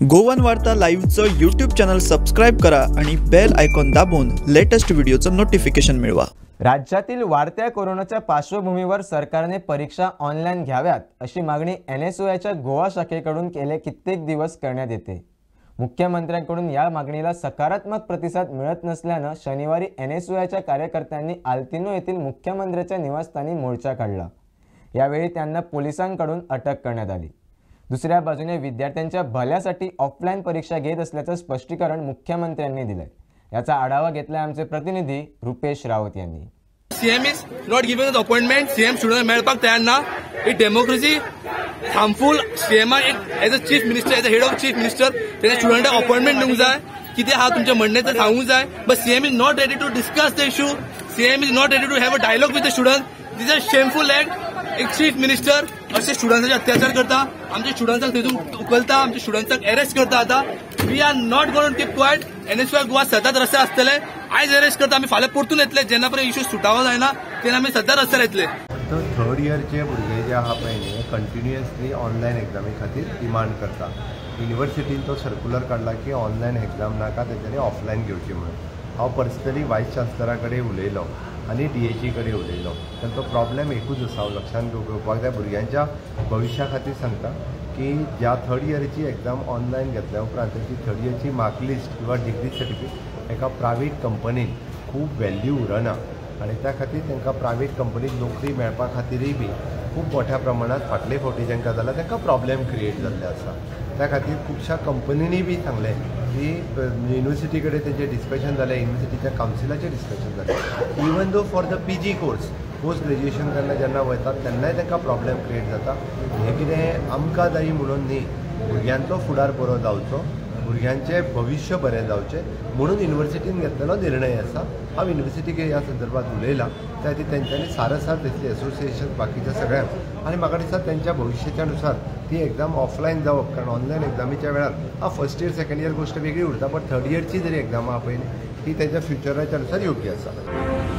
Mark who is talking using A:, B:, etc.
A: Goan वार्ता लाईव्हचं YouTube channel subscribe करा आणि बेल आयकॉन दाबून लेटेस्ट व्हिडिओचं नोटिफिकेशन मिळवा.
B: राज्यातील वाढत्या कोरोनाच्या पार्श्वभूमीवर सरकारने परीक्षा ऑनलाईन घ्याव्यात अशी मागणी एन एस ओच्या गोवा शाखेकडून गेले कित्येक दिवस करण्यात येते. मुख्यमंत्र्यांकडून या मागणीला सकारात्मक प्रतिसाद मिळत नसल्यानं शनिवारी एन एस ओच्या कार्यकर्त्यांनी आल्तिनो येथील मुख्यमंत्र्याच्या निवासस्थानी मोर्चा काढला. यावेळी त्यांना पोलिसांकडून अटक करण्यात आली. दुसऱ्या बाजूने विद्यार्थ्यांच्या भल्यासाठी ऑफलाईन परीक्षा घेत असल्याचं स्पष्टीकरण मुख्यमंत्र्यांनी दिलंय. याचा आढावा घेतलाय आमचे प्रतिनिधी रुपेश रावत यांनी.
C: CM is not giving appointment CM student मेळपाक तयार ना. ही डेमोक्रेसी हार्मफूल सीएमाक एक as a chief minister as a head of chief minister तेणे स्टुडंटाक अपॉइंटमेंट दिवंक जाय. कितें आहा तुमचे म्हणणें तें सांगूंक जाय but CM is not ready to discuss the issue CM is not ready to have a dialogue with the student this a shameful act एक चीफ मिनिस्टर असे स्टुडंट्साचे अत्याचार करता आमच्या स्टुडंट्सांक थंयसून उखलता आमच्या स्टुडंट्सांक अरेस्ट करता आता. We are not gonna keep quiet NSY Goa सदांच रस्ते आसतले आयज अरेस्ट करता. आमी फाल्यां परतून येतले. जेन्ना पर्यंत इश्यू सुटावो जायना तेन्ना आमी सदांच रस्त्यार येतले.
D: तर थर्ड इयरचे भुरगे जे आहा पळय न्ही कंटिन्युअसली ऑनलायन एग्जामी खातीर डिमांड करता. युनिवर्सिटीन तो सर्क्युलर काडला की ऑनलायन एग्जाम नाका तेच्यानी ऑफलायन घेवची म्हणून हांव पर्सनली वायस चान्सलरा कडेन उलयलो. आनी डी एची कडेन उलयलो तांचो प्रॉब्लेम एकूच आसा हांव लक्षांत घेवपाक जाय भुरग्यांच्या भविश्या खातीर सांगता की ज्या थर्ड इयरची एग्जाम ऑनलायन घेतल्या उपरांत तेची थर्ड इयरची मार्कलिस्ट किंवा डिग्री सर्टिफिकेट एका प्रायवेट कंपनीन खूब व्हॅल्यू उरना. आनी त्या खातीर तांकां प्रायवेट कंपनीत नोकरी मेळपा खातीरय बी खूब मोठ्या प्रमाणात फाटले फावटी जांकां जाला तांकां प्रॉब्लेम क्रिएट जाल्ले आसा. त्या खातीर खुबश्या कंपनींनी बी सांगलें की युनिवर्सिटी कडेन तेजें डिस्कशन जालें युनिवर्सिटीच्या काउन्सिलाचे डिस्कशन जालें even though for the P G course post graduation करणं जेन्ना वयतात तेन्नाय तांकां प्रॉब्लेम क्रिएट जाता हें कितें आमकां जायी म्हणून न्ही भुरग्यांचो फुडार बरो जावचो भुरग्यांचें भविश्य बरें जावचें म्हणून युनिवर्सिटीन घेतलेलो निर्णय आसा हांव युनिव्हर्सिटीक ह्या संदर्भात उलयलां त्या खातीर तेंच्यांनी सारसार तेचली एसोसिएशन बाकीच्या सगळ्यांक आनी म्हाका दिसता तेंच्या भविश्याच्या नुसार ती एक्झाम ऑफलायन जावप कारण ऑनलायन एग्जामीच्या वेळार हा फर्स्ट इयर सेकंड इयर गोष्ट वेगळी उरता पण थर्ड इयरची जरी एक्झाम आहा पळय ती तेच्या फ्युचराच्या नुसार योग्य आसा